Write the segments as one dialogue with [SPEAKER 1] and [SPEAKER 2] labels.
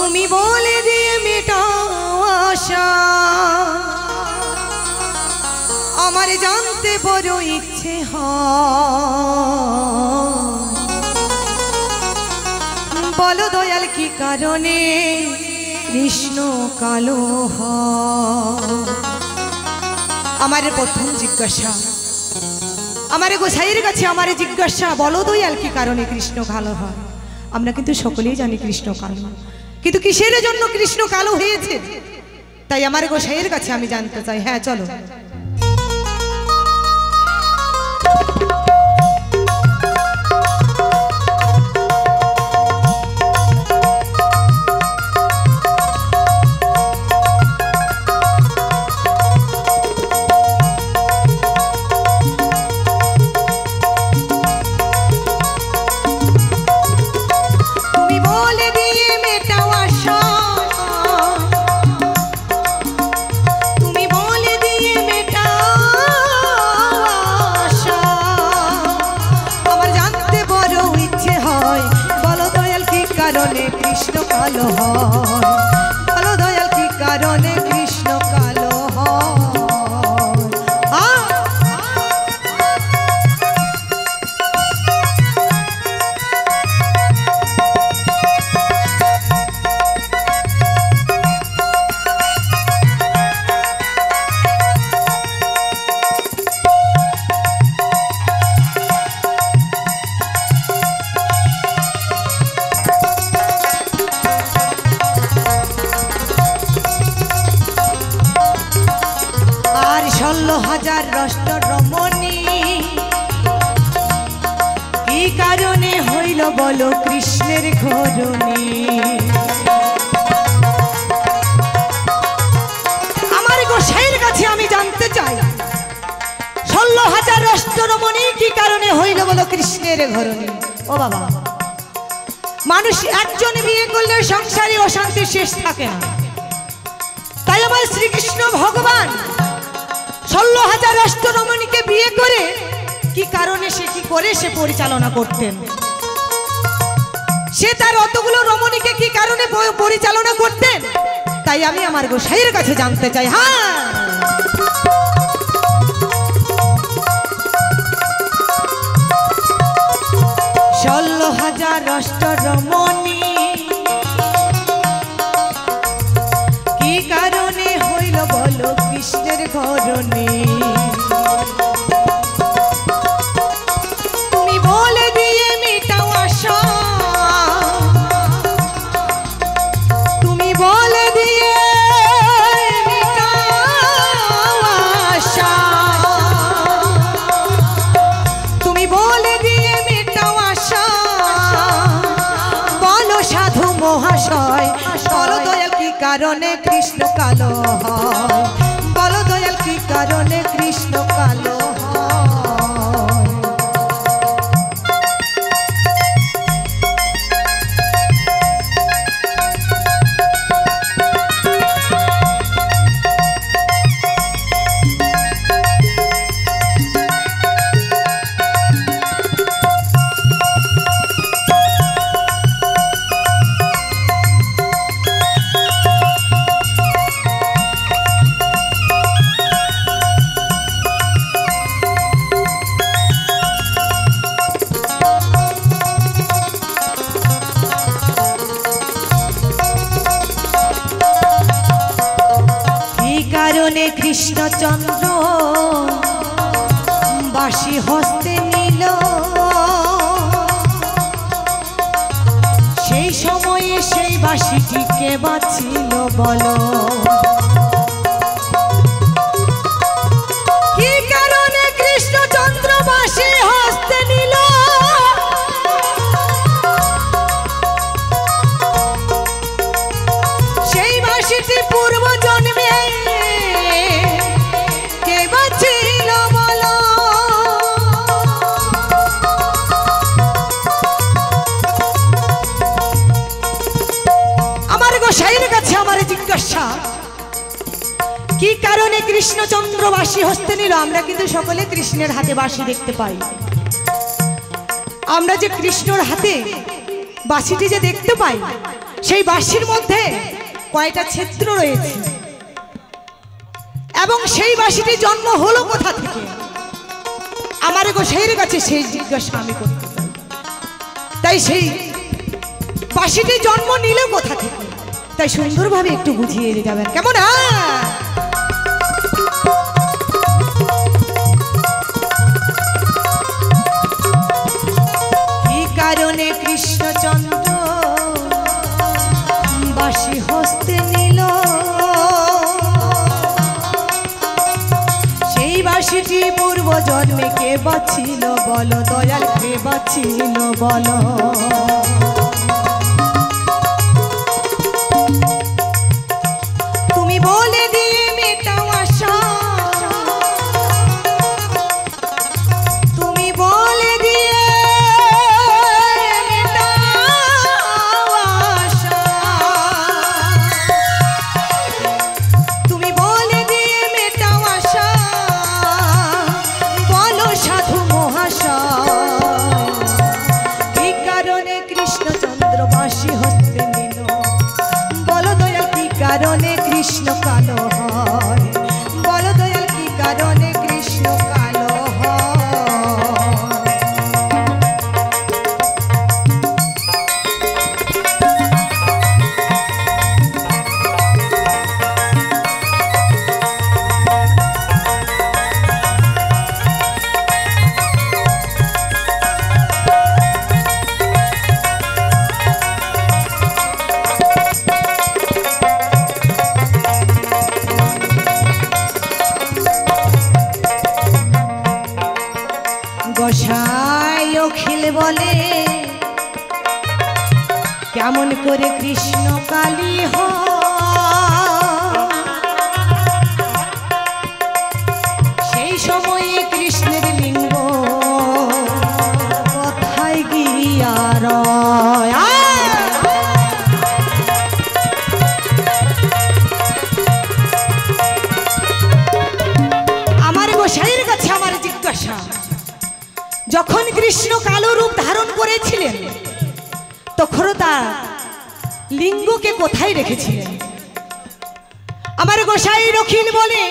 [SPEAKER 1] তুমি বলে দিয়ে মেটাও আশা। আমার জানতে বড় ইচ্ছে হ বলো দয়াল, কি কারণে কৃষ্ণ কালো হ আমার প্রথম জিজ্ঞাসা। আমার গোসাইয়ের কাছে আমার জিজ্ঞাসা, বলো দয়াল, কি কারণে কৃষ্ণ কালো হয়? আমরা কিন্তু সকলেই জানি কৃষ্ণ কালো। কিন্তু কিসের জন্য কৃষ্ণ কালো হয়েছে? তাই আমার গোসাইয়ের কাছে আমি জানতে চাই। হ্যাঁ চলো। পরিচালনা করতেন। তাই আমি আমার গোসাইয়ের কাছে জানতে চাই। হ্যাঁ ষোলো হাজার অষ্টরমণি, কি কারণে হইল বলো কৃষ্ণের ঘরণে কি কারণে কৃষ্ণচন্দ্র বাসী হস্তে নিল? আমরা কিন্তু সকলে কৃষ্ণের হাতে বাসি দেখতে পাই। আমরা যে কৃষ্ণর হাতে বাসিটি যে দেখতে পাই, সেই বাসির মধ্যে কয়টা ছিদ্র রয়েছে? এবং সেই বাসিটি জন্ম হলো কোথা থেকে? আমার গোসাইয়ের কাছে সেই জিজ্ঞাসা আমি করতে তাই সেই বাসিটি জন্ম নিল কোথা থেকে? তাই সুন্দরভাবে একটু বুঝিয়ে দিয়ে যাবেন কেমন হ্যাঁ জন্মে কে বাঁচিল বলো দয়াল কে বাঁচিল বলো? বলে। কেমন করে কৃষ্ণ কালী সেই সময়ে কৃষ্ণের লিঙ্গ কোথায় গিয়া আমার গোসাইয়ের কাছে আমার জিজ্ঞাসা, যখন কৃষ্ণ লিঙ্গকে কোথায় রেখেছিলেন আমার গোসাই রখিল বলে,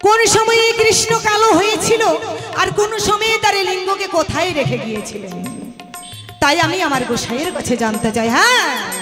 [SPEAKER 1] কোন সময়ে কৃষ্ণ কালো হয়েছিল আর কোন সময়ে তার লিঙ্গকে কোথায় রেখে গিয়েছিলেন? তাই আমি আমার গোসাইয়ের কাছে জানতে চাই। হ্যাঁ!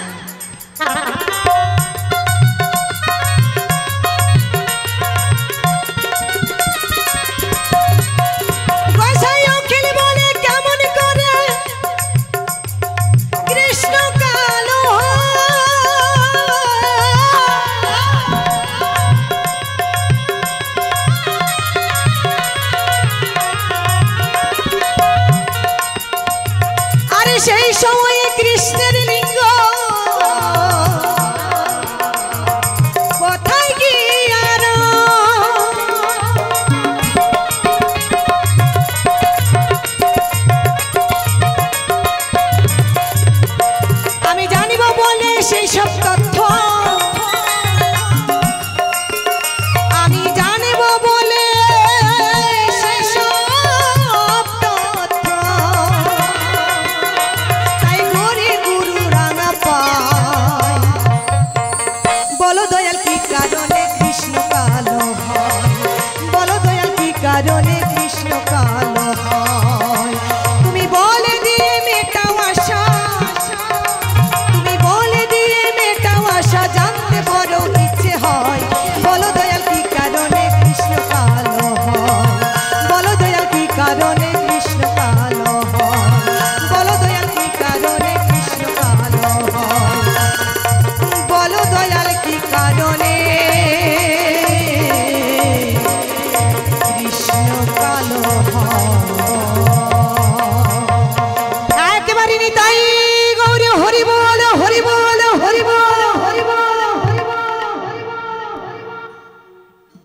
[SPEAKER 1] ইচ্ছে হয়। বলো দয়াল কি কারণে কৃষ্ণ কালো?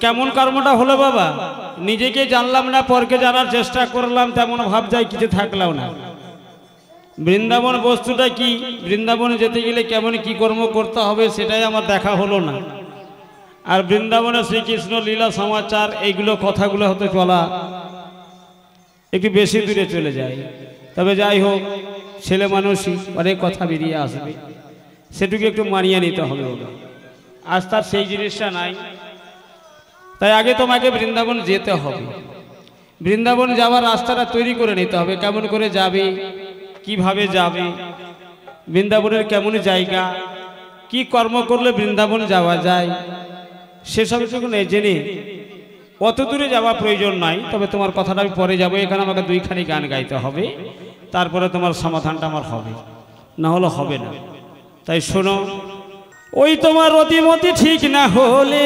[SPEAKER 2] কেমন কর্মটা হলো বাবা? নিজেকে জানলাম না, পরকে জানার চেষ্টা করলাম, তেমন ভাব যায় কিছু থাকলাম না। বৃন্দাবন বস্তুটা কি? বৃন্দাবনে যেতে গেলে কেমন কি কর্ম করতে হবে সেটাই আমার দেখা হলো না। আর বৃন্দাবনে শ্রীকৃষ্ণ লীলা সমাচার, এইগুলো কথাগুলো হতে চলা একটু বেশি দূরে চলে যায়। তবে যাই হোক, ছেলে মানুষই অনেক কথা বেরিয়ে আসবে। সেটুকু একটু মানিয়ে নিতে হবে আজ তার সেই জিনিসটা নাই। তাই আগে তোমাকে বৃন্দাবন যেতে হবে। বৃন্দাবন যাওয়ার রাস্তাটা তৈরি করে নিতে হবে। কেমন করে যাবে? কীভাবে যাবে? বৃন্দাবনের কেমন জায়গা? কি কর্ম করলে বৃন্দাবন যাওয়া যায়? সেসব নেই জেনে অত দূরে যাওয়া প্রয়োজন নাই। তবে তোমার কথাটা আমি পরে যাব। এখানে আমাকে দুইখানি গান গাইতে হবে। তারপরে তোমার সমাধানটা আমার হবে। না হলে হবে না। তাই শোনো, ওই তোমার অতিমতি ঠিক না হলে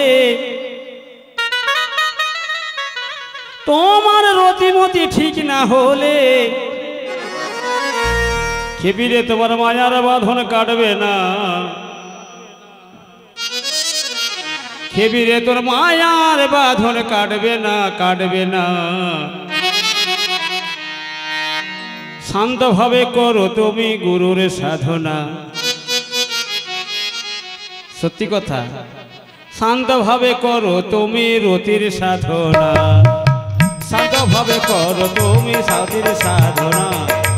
[SPEAKER 2] তোমার রতিমতি ঠিক না হলে খেপিরে তোমার মায়ার বাঁধন কাটবে না। খেবিরে তোর মায়ার বাঁধন কাটবে না কাটবে না। শান্তভাবে করো তুমি গুরুর সাধনা। সত্যি কথা, শান্তভাবে করো তুমি রতির সাধনা। শান্তভাবে করো, তুমি সাথীর সাধনা।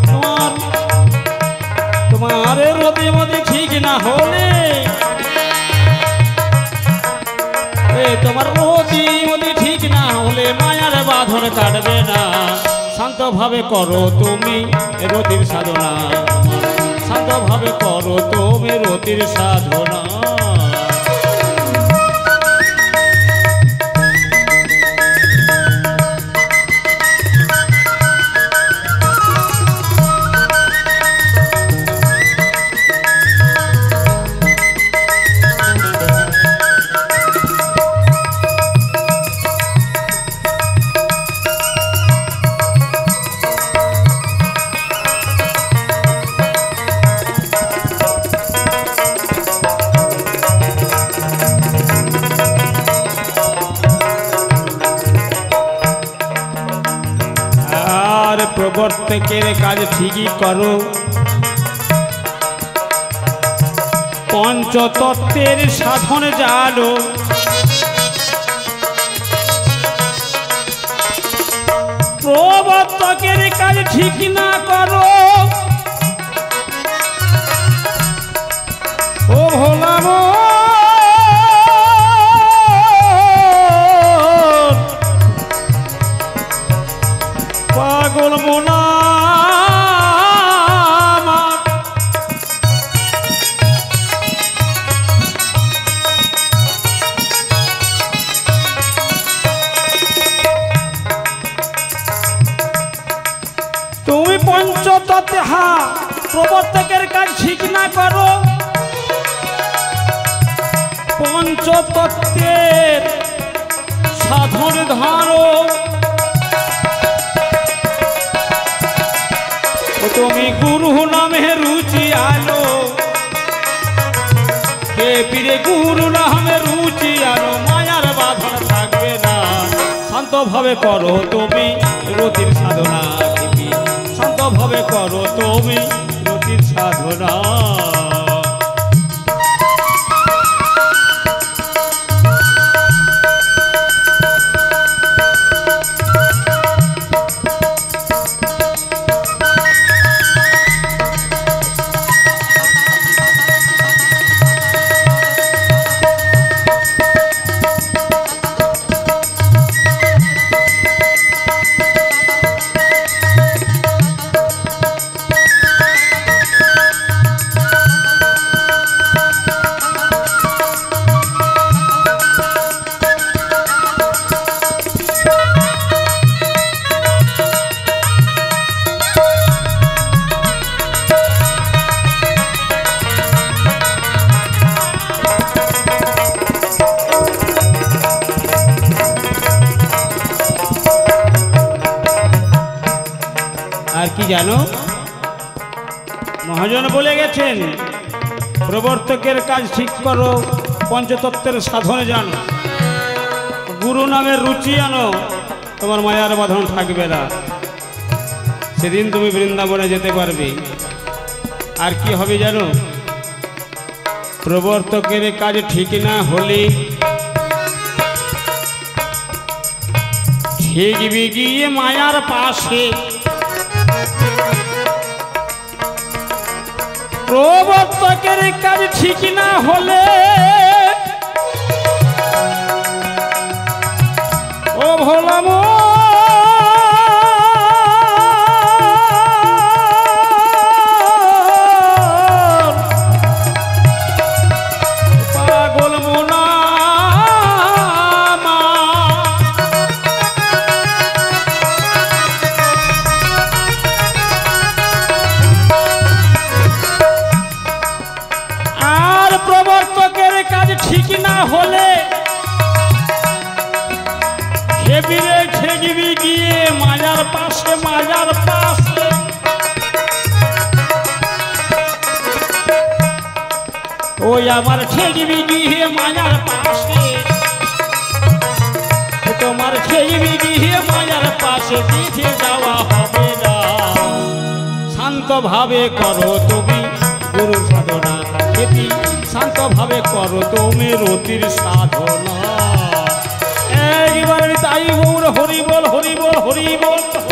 [SPEAKER 2] তোমার তোমার রতি মতি ঠিক না হলে তোমার রতি মতি ঠিক না হলে মায়ার বাঁধন কাটবে না। শান্তভাবে করো তুমি রতির সাধনা। শান্তভাবে করো তুমি রতির সাধনা। কাজ ঠিকই করো। পঞ্চতত্ত্বের সাধন জানো। প্রবর্তকের কাজ ঠিক না করো। করো তুমি প্রতি সাধনা। প্রবর্তকের কাজ ঠিক করো, পঞ্চতত্ত্বের সাধনে জানো গুরু নামের রুচি আনো, তোমার মায়ার বাঁধন থাকবে না। সেদিন তুমি বৃন্দাবনে যেতে পারবে। আর কি হবে জানো? প্রবর্তকের কাজ ঠিক না হলে ঠিক গিয়ে মায়ার পাশে। প্রবর্তকের কাজ ঠিক না হলে ও ভোলাম খেবিরে খেগিবি গিয়ে মাজার পাশে মাজার পাশে। ওই আমার গিয়ে মাজার পাশে। তোমার গিয়ে মাজার পাশে দিতে যাওয়া হবে না। শান্ত ভাবে করো তুমি গুরু সাধনা, খেপি। শান্ত ভাবে করো তুমি রতির সাধনা। হরি বল হরি বল হরি বল।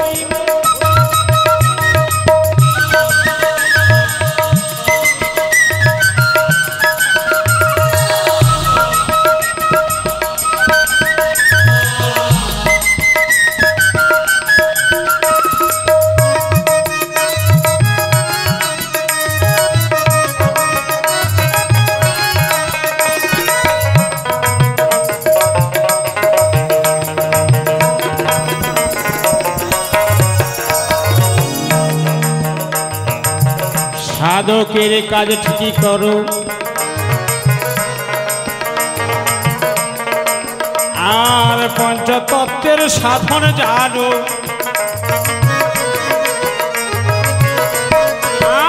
[SPEAKER 2] সাধকের কাজ ঠিকই করো। আর পঞ্চতত্ত্বের সাধন জানো।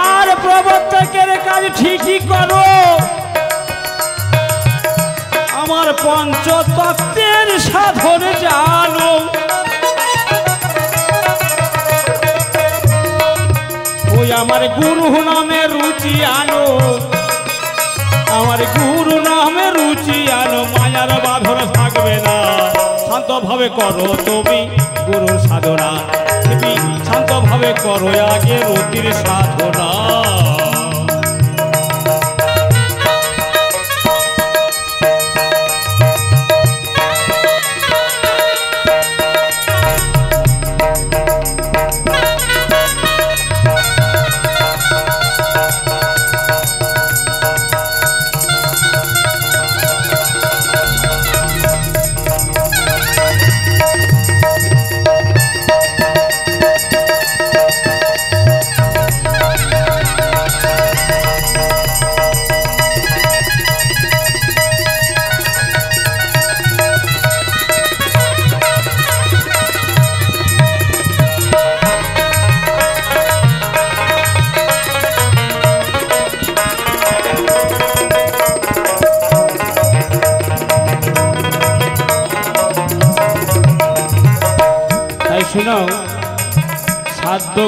[SPEAKER 2] আর প্রবর্তকের কাজ ঠিকই করো। আমার পঞ্চতত্ত্বের সাধন জানো। ওই আমার গুরু নামে রুচি আলো আমার গুরু নামে রুচি আনো, মায়ার বাঁধন থাকবে না। শান্তভাবে করো তুমি গুরুর সাধনা। তুমি শান্তভাবে করো আগে রতির সাধনা।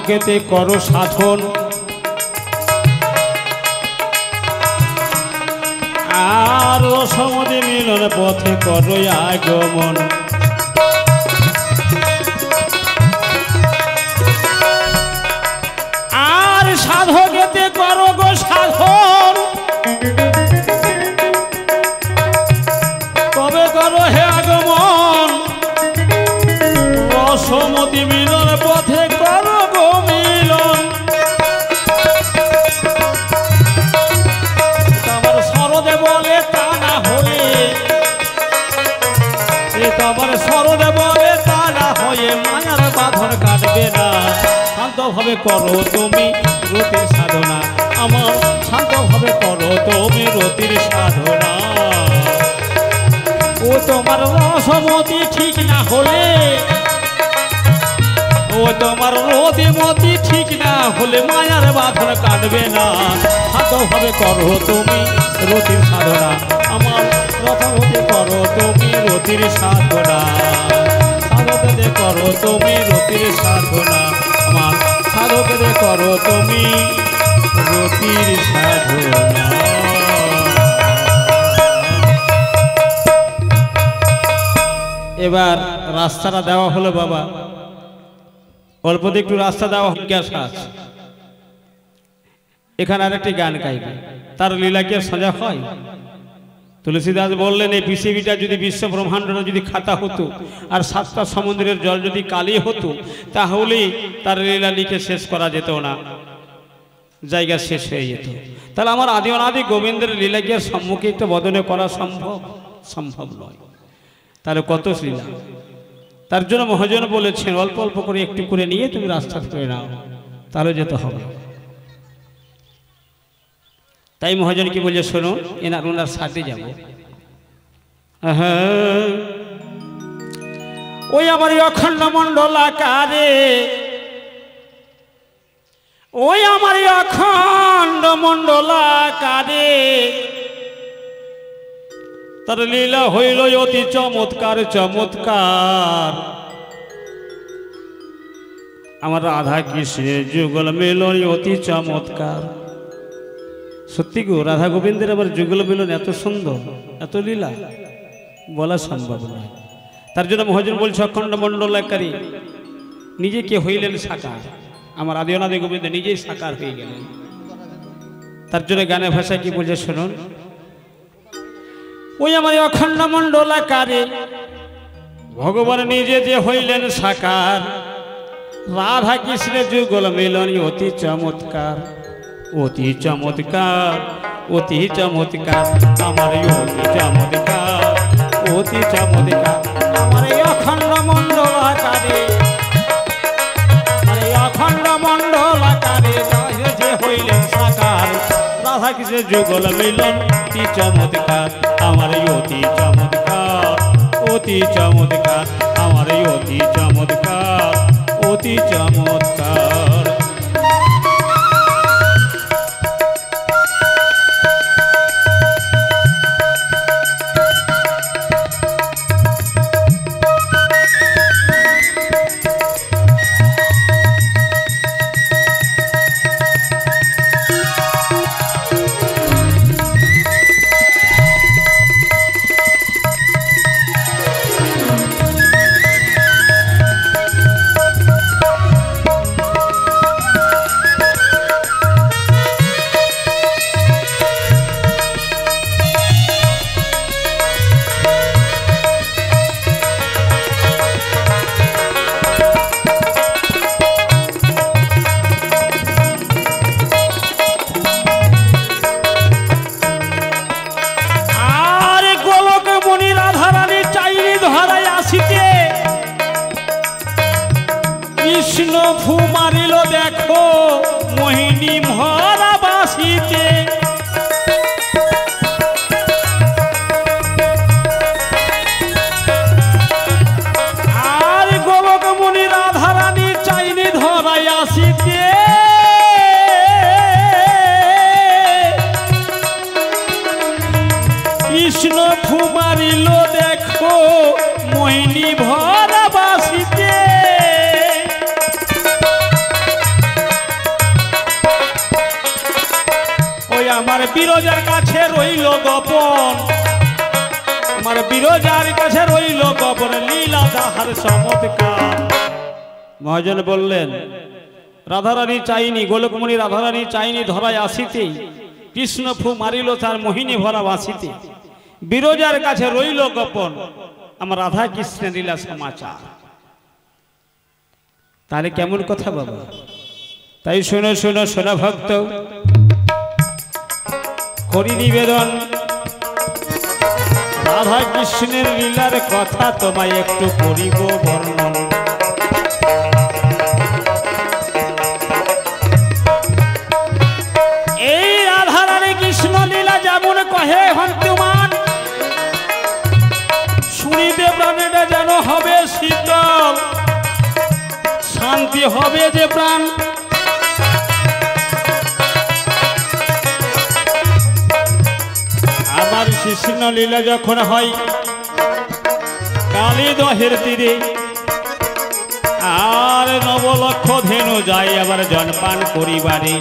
[SPEAKER 2] সাধ্য কেতে করো সাধন। আর সমদে মিলন পথে করো আগমন। আর সাধকেতে করো গো সাধন। তবে করো হে আগমন। রসমতি মিলন শান্তভাবে করো তুমি রতির সাধনা। আমার শান্তভাবে করো তুমি রতির সাধনা। ও তোমার রসমতি ঠিক না হলে, ও তোমার রোদে মতি ঠিক না হলে মায়ার বাঁধন কাটবে না। ভাবে করো তুমি রতির সাধনা। আমার রথমতে করো তুমি রতির সাধনা। করো তুমি রতির সাধনা। আমার করো তুমি, রতির সাধনা। এবার রাস্তাটা দেওয়া হলো বাবা। অল্প একটু রাস্তা দেওয়া জিজ্ঞাসা আছে এখানে আরেকটি গান গাইবে। তার লীলা কি আর সাজা হয়? তুলসীদাস বললেন, এই পৃথিবীটা যদি বিশ্ব ব্রহ্মাণ্ডটা যদি খাতা হতো আর সাতটা সমুদ্রের জল যদি কালি হতো, তাহলেই তার লীলা লিখে শেষ করা যেত না। জায়গা শেষ হয়ে যেত। তাহলে আমার আদি অনাদি গোবিন্দের লীলা আর সম্মুখে একটা বদনে করা সম্ভব? সম্ভব নয়। তাহলে কত লীলা? তার জন্য মহাজন বলেছেন, অল্প অল্প করে একটু করে নিয়ে তুমি রাস্তা করে নাও তাহলে যেতে হবে। তাই মহাজন কি বলছে, শোনো, এনার ওনার সাথে যাব। ওই আমার অখণ্ড মণ্ডল আকারে, ওই আমার অখণ্ড মণ্ডল আকারে, তার লীলা হইল অতি চমৎকার চমৎকার। আমার রাধা কৃষ্ণের যুগল মিলন অতি চমৎকার। সত্যি গো, রাধা গোবিন্দের আবার যুগল মিলন এত সুন্দর, এত লীলা? বলা সম্ভব নয়। তার জন্য মহাজন বলছে, অখণ্ড মণ্ডলাকারী নিজে কে হইলেন সাকার। আমার আদি অনাদি গোবিন্দ নিজেই সাকার হয়ে গেলেন। তার জন্য গানের ভাষায় কি বলছে শুনুন? ওই আমার অখণ্ড মণ্ডলাকারে, ভগবান নিজে যে হইলেন সাকার, রাধা কৃষ্ণের যুগল মিলন অতি চমৎকার। অতি চমৎকার অতি চমৎকার, আমার অতি চমৎকার অতি চমৎকার। আমার অখণ্ড আমার এই অখণ্ড মণ্ডলাকারে যে হইলেন সাকার, রাধা কৃষ্ণের যুগল মিলন, অতি চমৎকার, আমার অতি চমৎকার অতি চমৎকার, আমার অতি চমৎকার অতি চমৎকার। কৃষ্ণ ফুমারিল দেখো, মোহিনী ভরা ওই আমার বিরজার কাছে রইল গোপন। আমার বিরজার কাছে রইল গোপন লীলা দাহার চমৎকার। মহাজন বললেন, রাধারানী চাইনি, গোলকমণি রাধারানী চাইনি ধরায় আসিতে। কৃষ্ণ ফু মারিল তার মোহিনী ভরা বাসিতে। বিরজার কাছে রইল গোপন। আমার রাধা কৃষ্ণের লীলা সমাচার। তাহলে কেমন কথা বাবা? তাই শোনো শোনো সোনা ভক্ত। করি নিবেদন। রাধা কৃষ্ণের লীলার কথা তোমায় একটু করিব বর্ণন। প্রাণীটা যেন হবে শীতল। শান্তি হবে যে প্রাণ। আমার কৃষ্ণ লীলা যখন হয়, কালী দহের তীরে, আর নবলক্ষ ধেনু যায় আবার জনপান করিবারে।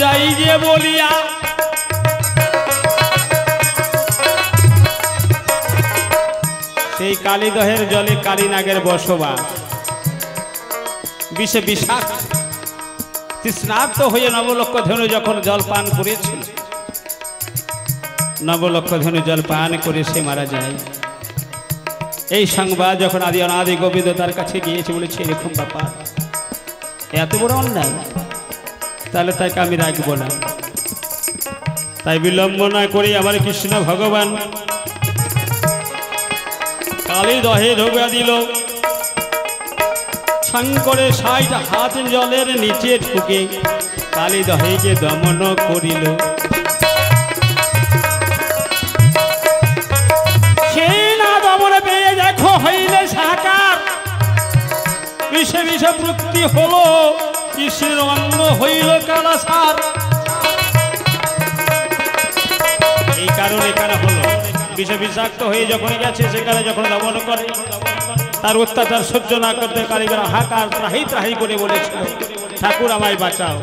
[SPEAKER 2] যাই যে বলিয়া। সেই কালীদহের জলে কালীনাগের বসবাস। বিষে বিষাক্ত, তৃষ্ণার্ত হয়ে নবলক্ষ ধনু যখন জল পান করেছিল। নবলক্ষ ধনু জল পান করে সে মারা যায়। এই সংবাদ যখন আদি অনাদি গোবিন্দ তার কাছে গিয়েছে বলেছে, এরকম ব্যাপার। এত বড় অন্যায়? তাহলে তাকে আমি রাখব না। তাই বিলম্ব না করে আমার কৃষ্ণ ভগবান কালী দহে ঢোকা দিল। শঙ্করে ষাট হাত জলের নিচে ঢুকে কালী দহেকে দমন করিল। পেয়ে হইলে সাকার। বিষে বিষে প্রকৃতি হলো। কৃষ্ণের অঙ্গ হইল কালাসার এই কারণে এখানে হলো। বিষে বিষাক্ত হয়ে যখন গেছে সেখানে যখন দমন করে, তার অত্যাচার সহ্য না করতে কারিগর হাকার ত্রাহি ত্রাহি করে বলেছিল, ঠাকুর আমায় বাঁচাও।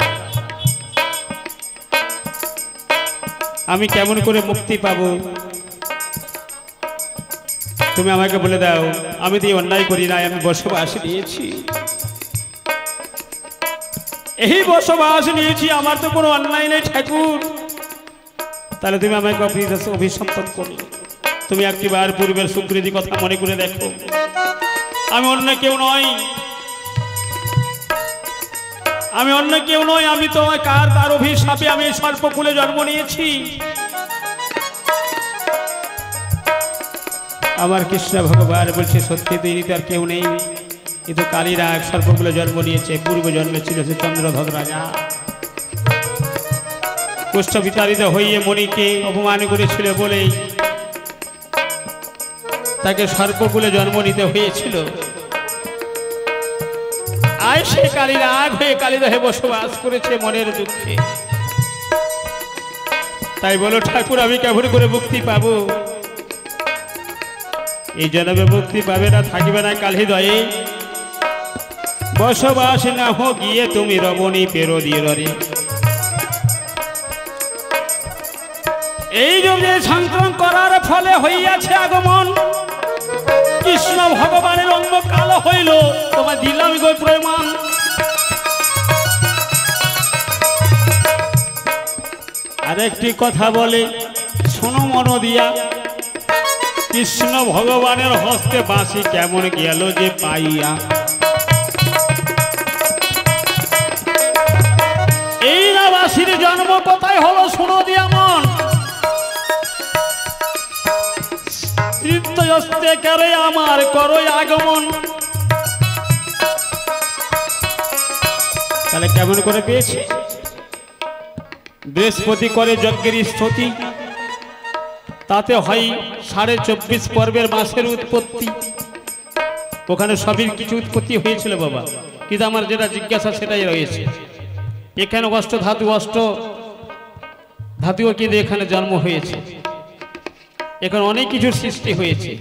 [SPEAKER 2] আমি কেমন করে মুক্তি পাবো? তুমি আমাকে বলে দাও, আমি তো অন্যায় করি নাই, আমি বসবাস নিয়েছি এই বসবাস নিয়েছি, আমার তো কোনো অন্যায় নেই ঠাকুর। তাহলে তুমি আমাকে অভিসম্পদ করো তুমি একটিবার পূর্বের সুকৃতি কথা মনে করে দেখো। আমি অন্য কেউ নই। আমি অন্য কেউ নই, আমি তো কার তার অভিশাপে আমি সর্পকুলে জন্ম নিয়েছি। আমার কৃষ্ণ ভগবান বলছে, সত্যি তো ইনি তো আর কেউ নেই। এ তো কালীরা এক সর্পকুলে জন্ম নিয়েছে, পূর্ব জন্মে ছিল সে চন্দ্রধ্বজ রাজা। কুষ্ঠ বিতাড়িত হইয়ে মণিকে অপমান করেছিল বলেই তাকে সর্পকুলে জন্ম নিতে হয়েছিল। আয় সে কালী রাগ হয়ে কালীদহে বসবাস করেছে মনের দুঃখে। তাই বলো, ঠাকুর, আমি কেমন করে মুক্তি পাবো? এই জনমে মুক্তি পাবে না, থাকবে না কালীদয়ে বসবাস না হো গিয়ে তুমি রমণী পেরো দিয়ে এই যুগে সংক্রমণ করার ফলে হইয়াছে আগমন। কৃষ্ণ ভগবানের অঙ্গ কালো হইল তোমার দিলাম গো প্রমাণ। আরেকটি কথা বলে, শোনো মন দিয়া, কৃষ্ণ ভগবানের হস্তে বাঁশি কেমন গেল যে পাইয়া। জন্ম হলো শোনো দিয়া মন। করে আমার করো আগমন। তাহলে কেমন করে পেয়েছি? বৃহস্পতি করে যজ্ঞের স্তুতি। তাতে হয় সাড়ে চব্বিশ পর্বের মাসের উৎপত্তি। ওখানে সবই কিছু উৎপত্তি হয়েছিল বাবা। কিন্তু আমার যেটা জিজ্ঞাসা সেটাই রয়েছে। এখানে অষ্ট ধাতু অষ্ট ধাতুও কিন্তু এখানে জন্ম হয়েছে। এখন অনেক কিছুর সৃষ্টি হয়েছে।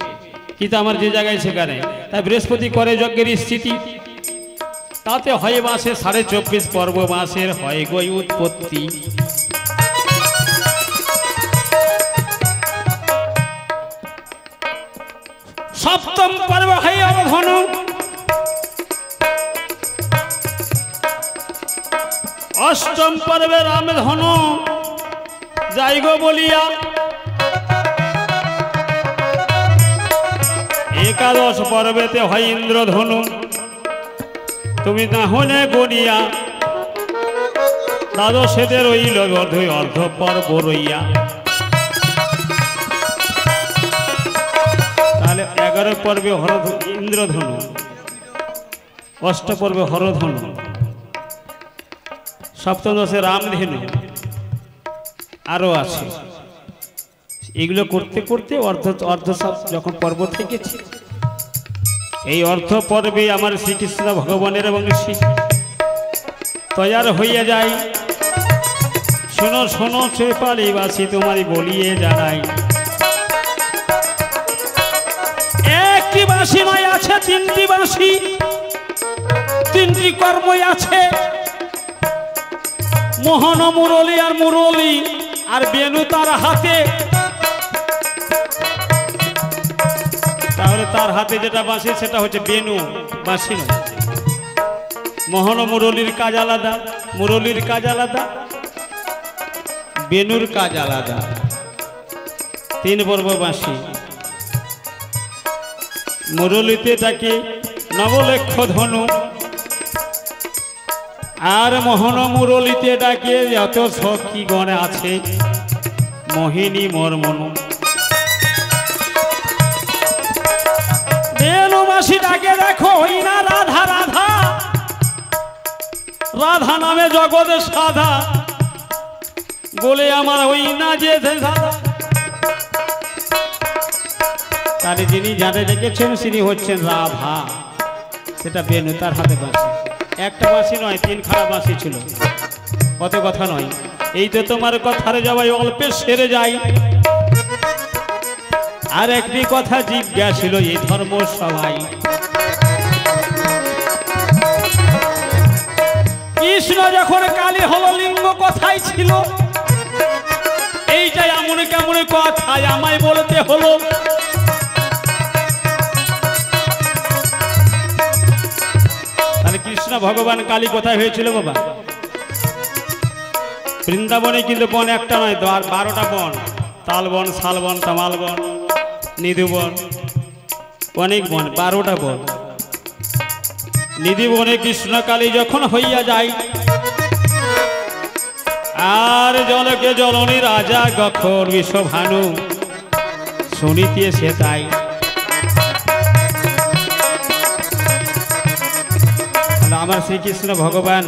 [SPEAKER 2] কিন্তু আমার যে জায়গায় সেখানে তাই বৃহস্পতি করে যজ্ঞের স্থিতি। তাতে হয় মাসে সাড়ে চব্বিশ পর্ব মাসের হয় গই উৎপত্তি। সপ্তম পর্ব হয় অবধনু। অষ্টম পর্বে রামধনু যাইগো বলিয়া। একাদশ পর্বেতে হয় ইন্দ্রধনু। তুমি না হলে গড়িয়া দ্বাদশেতে রইল অর্ধ অর্ধ পর্ব রইয়া। তাহলে এগারো পর্বে হরধ ইন্দ্রধনু। অষ্ট পর্বে হরধনু। সপ্তম দশে রামধেনু। আরও আছে। এগুলো করতে করতে অর্ধ অর্ধ সব যখন পর্ব থেকেছে, এই অর্থ পর্বে আমার শ্রীকৃষ্ণ ভগবানের এবং তৈয়ার হইয়া যায়। শোনো শোনো চেপালি বাসি, তোমারই বলিয়ে জানাই। একটি বাঁশি নয় আছে, তিনটি বাঁশি তিনটি কর্মই আছে। মোহন, মুরলি আর মুরলি। আর বেনু তার হাতে, তাহলে তার হাতে যেটা বাঁশি, সেটা হচ্ছে বেনু বাঁশি নয়। মোহন মুরলির কাজ আলাদা, মুরলির কাজ আলাদা, বেনুর কাজ আলাদা। তিন পর্ব বাঁশি। মুরলিতে তাকে নবলেক্ষ ধনু আর মোহন মুরলিতে ডাকে যত সখী গণ আছে? মোহিনী মর্মনু। বেনুবাসী ডাকে দেখো না রাধা রাধা? রাধা নামে জগতে সাধা। বলে আমার ওই না যে তাহলে যিনি যাতে ডেকেছেন তিনি হচ্ছেন রাধা। সেটা বেনু তার হাতে বাঁশি একটা বাঁশি নয়, তিন খারাপ বাঁশি ছিল। কত কথা নয়। এই তো তোমার কথারে যাওয়াই অল্পে সেরে যাই আর একটি কথা জিজ্ঞাসিল এই ধর্ম সবাই কৃষ্ণ যখন কালী হল লিঙ্গ কথাই ছিল, এইটাই এমন কেমন কথাই আমায় বলতে হলো। কৃষ্ণ ভগবান কালী কোথায় হয়েছিল বাবা? বৃন্দাবনে কিন্তু বন একটা নয় তো আর বারোটা বন। তালবন শালবন তামাল বন, নিধু বন, অনেক বন, বারোটা বন। নিধি বনে কৃষ্ণকালী যখন হইয়া যায়, আর জলকে জলনী রাজা গখর বিশ্বভানু, শুনিতে সে তাই আমার শ্রীকৃষ্ণ ভগবান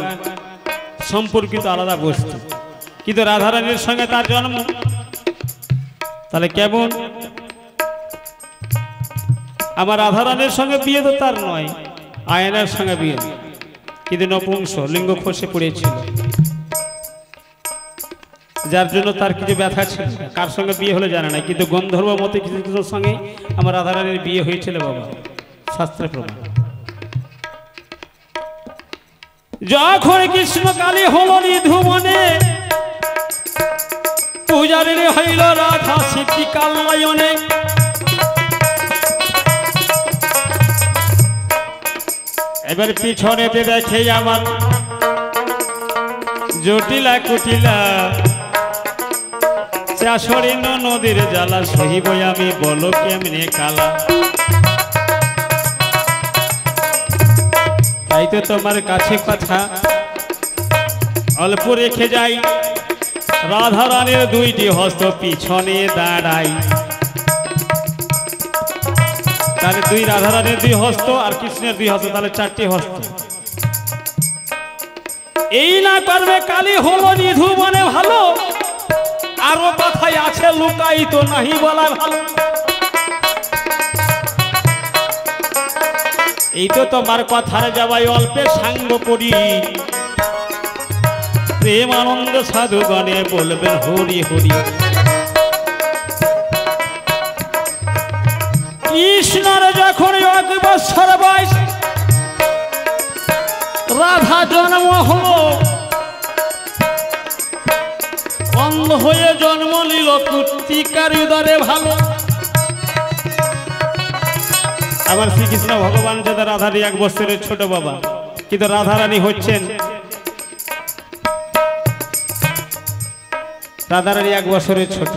[SPEAKER 2] সম্পর্কিত আলাদা বস্তু। কিন্তু রাধারানীর সঙ্গে তার জন্ম। তাহলে কেমন? আমার রাধারানীর সঙ্গে বিয়ে তো তার নয়, আয়নার সঙ্গে বিয়ে। কিন্তু নপুংস লিঙ্গ খসে পড়েছিল। যার জন্য তার কিছু ব্যথা ছিল। কার সঙ্গে বিয়ে হলে জানে না, কিন্তু গন্ধর্ব মতে কিছু কিছুর সঙ্গে আমার রাধারানীর বিয়ে হয়েছিল বাবা। শাস্ত্রে প্রমাণ। যখন কৃষ্ণকালী হল নিধুমনে পূজারীর হইল রাধা সিদ্ধি কালয়নে। এবার পিছনেতে দেখে আমার জটিলা কুটিলা চাষরিন নদীর জ্বালা সহিব আমি, বলো কেমনে কালা? তাই তোমার কাছে কথা। অল্প রেখে যাই। রাধা রানীর দুইটি হস্ত পিছনে দাঁড়াই। তাহলে দুই রাধা রানীর দুই হস্ত আর কৃষ্ণের দুই হস্ত, তাহলে চারটি হস্ত। এই না করবে কালি হলো নিধু মনে ভালো। আরও কথাই আছে লুকাই তো নাহি বলা ভালো। এই তো তোমার কথার যাবাই অল্পে সাঙ্গ করি। প্রেম আনন্দ সাধুগণে বলবেন হরি হরি। কৃষ্ণর যখন এক বৎসর বয়স, রাধা জন্ম হলো। অন্ধ হয়ে জন্ম নিল কুর্তিকার উদরে ভালো। আবার শ্রীকৃষ্ণ ভগবান যে রাধারী এক বছরের ছোট বাবা, কিন্তু রাধারানী হচ্ছেন রাধারানী এক বছরের ছোট।